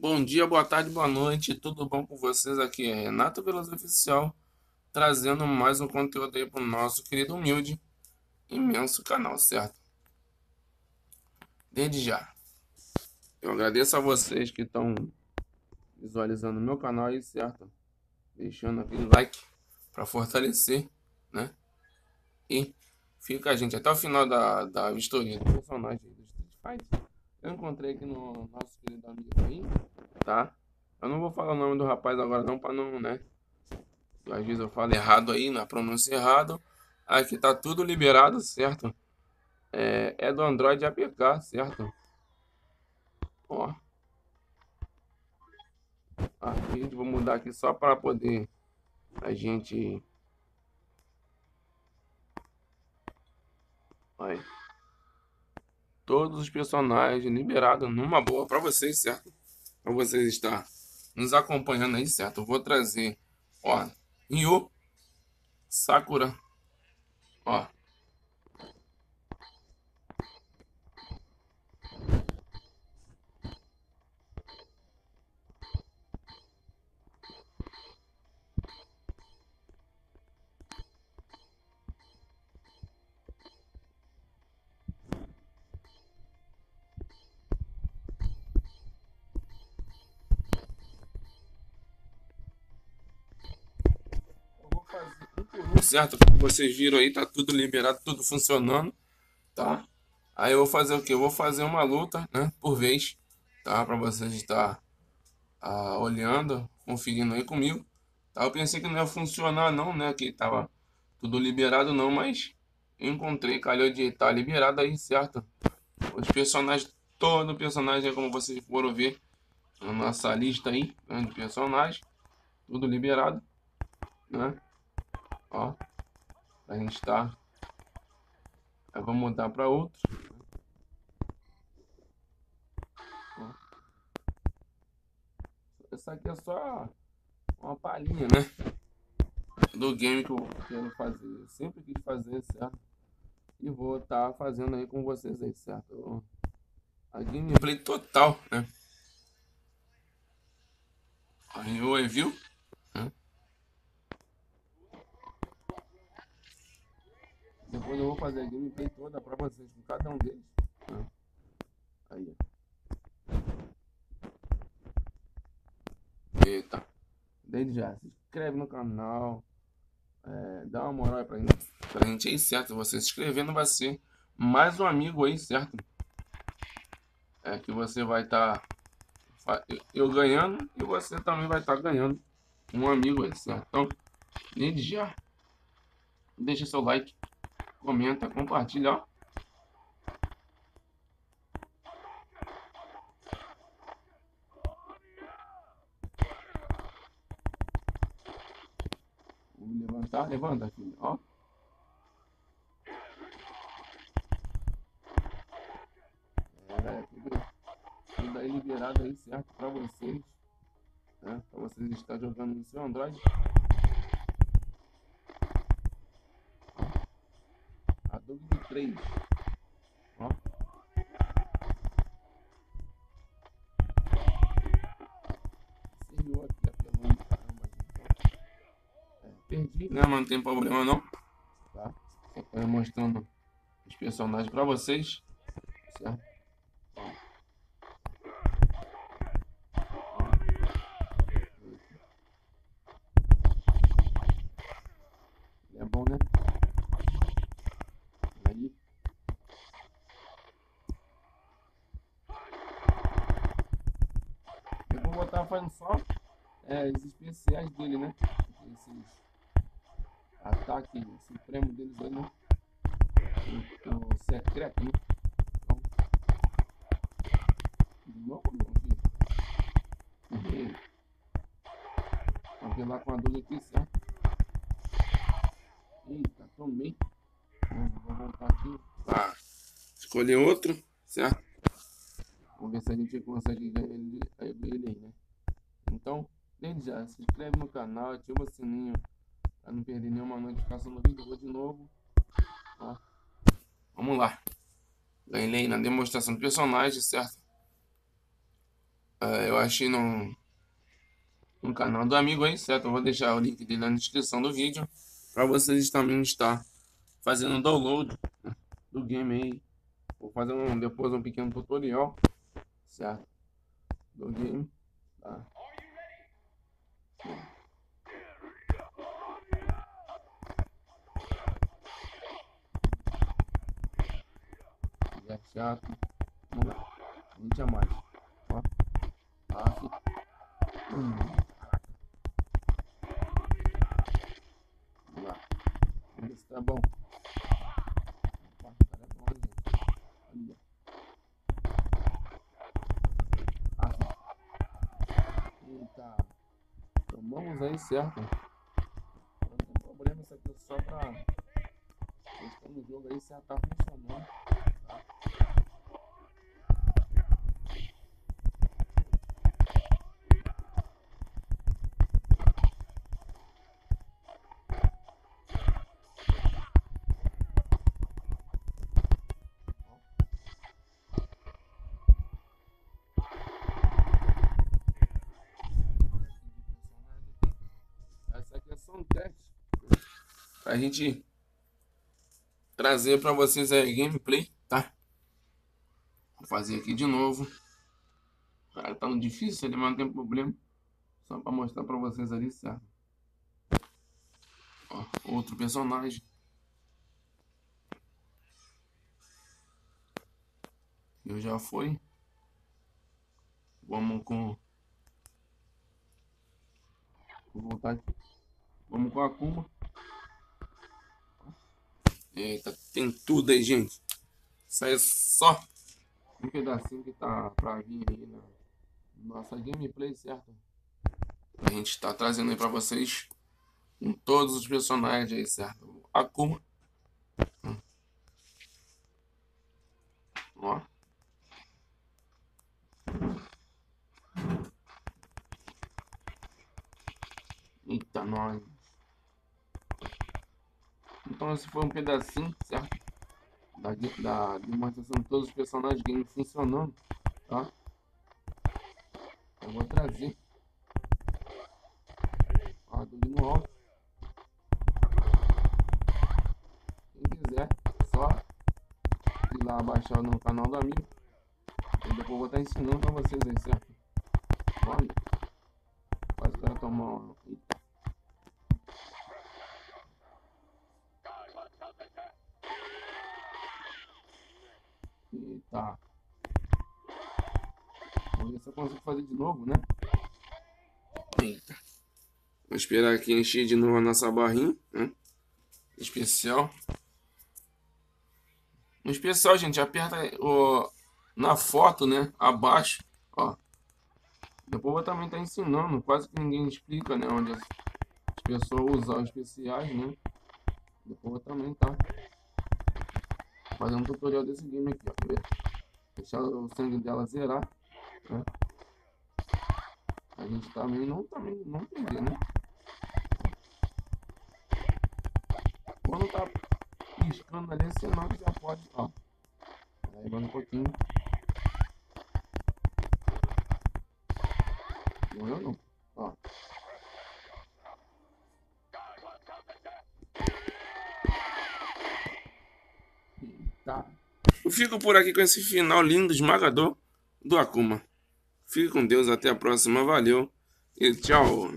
Bom dia, boa tarde, boa noite, tudo bom com vocês? Aqui é Renato Veloso Oficial, trazendo mais um conteúdo aí para o nosso querido humilde, imenso canal, certo? Desde já, eu agradeço a vocês que estão visualizando o meu canal aí, certo? Deixando aquele like para fortalecer, né? E fica a gente até o final da, da vistoria do personagem do Street Fighter. Eu encontrei aqui no nosso querido amigo aí, tá? Eu não vou falar o nome do rapaz agora não, para não, né? Às vezes eu falo errado aí, na pronúncia errado. Aqui tá tudo liberado, certo? É, é do Android APK, certo? Ó. Aqui, vou mudar aqui só para poder a gente Aí. Todos os personagens liberados numa boa para vocês, certo? Para vocês estar nos acompanhando aí, certo? Eu vou trazer, ó, Ryu, Sakura, ó, certo? Como vocês viram aí, tá tudo liberado, tudo funcionando, tá? Aí eu vou fazer o que? Eu vou fazer uma luta, né? Por vez, tá? Para vocês estar ah, olhando, conferindo aí comigo. Tá? Eu pensei que não ia funcionar não, né? Que tava tudo liberado não, mas encontrei, calhou de estar tá liberado aí, certo? Os personagens, todo personagem, como vocês foram ver na nossa lista aí, né, de personagens, tudo liberado, né? Ó. A gente tá. Eu vou mudar para outro. Ó. Essa aqui é só uma palhinha, né? Do game que eu quero fazer. Eu sempre quis fazer, certo? E vou estar tá fazendo aí com vocês aí, certo? A gameplay total, né? Aí, viu? Depois eu vou fazer a gameplay toda pra vocês com cada um deles. Aí, Eita. Desde já, se inscreve no canal. É, dá uma moral aí pra gente, pra gente aí, certo? Você se inscrevendo vai ser mais um amigo aí, certo? É que você vai estar tá, eu ganhando e você também vai estar tá ganhando um amigo aí, certo? Então, desde já, deixa seu like comenta, compartilha, ó. Vou levantar, levanta, filho, ó. É, tudo, tudo aí liberado aí, certo, pra vocês, né? Pra vocês estar jogando no seu Android. 3. Ó. Serviu aqui apelando caramba. É, perdi, né? Mas não tem problema não. Tá? Só mostrando os personagens pra vocês. Certo? É bom, né? Tava fazendo só é, os especiais dele, né? Esses ataques supremos deles aí, né? O, o secreto, né? Então, de novo não, filho. Vamos lá com a dúvida aqui, certo? Eita, tomei. Vou voltar aqui. Tá. Escolher outro, certo? Vamos ver se a gente consegue ganhar ele, ele aí, né? Desde já, se inscreve no canal, ativa o sininho para não perder nenhuma notificação no vídeo. vou de novo. Ó. Vamos lá. Ganhei na demonstração do personagem, certo? É, eu achei no, no canal do amigo aí, certo? Eu vou deixar o link dele na descrição do vídeo. Para vocês também estar fazendo download né, do game aí. Vou fazer um, depois um pequeno tutorial, certo? Do game, tá? É chato. Não tinha mais. Ó. Aff. Hum. Vamos lá. Vamos ver se tá bom. Opa, Eita. Tomamos aí, certo? Não tem problema, isso aqui é só pra... No jogo aí, certo? Tá funcionando. são testes pra gente trazer para vocês aí gameplay, tá? Vou fazer aqui de novo. Cara, tá um difícil ali, mas não tem problema. Só para mostrar para vocês ali, certo? Ó, outro personagem. Eu já foi. Vamos com... Vou voltar aqui. Vamos com a Kuma. Eita, tem tudo aí, gente. Isso aí é só um pedacinho que tá pra vir aí na nossa gameplay, certo? A gente tá trazendo aí pra vocês com todos os personagens aí, certo? Akuma. Ó. Eita, nós. Então esse foi um pedacinho, certo? Da, da demonstração de todos os personagens game funcionando, tá? Eu vou trazer. Ó, tudo no alto. Quem quiser, só ir lá baixar no canal do amigo. E depois vou estar ensinando pra vocês aí, certo? Olha. Faz o tomar uma... Tá. Vamos ver se eu consigo fazer de novo, né? Eita. Vou esperar aqui encher de novo a nossa barrinha, né? Especial. No especial, gente, aperta o, na foto, né? Abaixo, ó. Depois eu também tá ensinando, quase que ninguém explica, né? Onde as pessoas usam os especiais, né? Depois eu também tá fazer um tutorial desse game aqui, ó. Deixar o sangue dela zerar, né? A gente também não, também não perder, né? Quando tá piscando ali, senão já pode, ó. Aí vai um pouquinho. Morreu não? Eu fico por aqui com esse final lindo, esmagador do Akuma. Fique com Deus, até a próxima, valeu e tchau.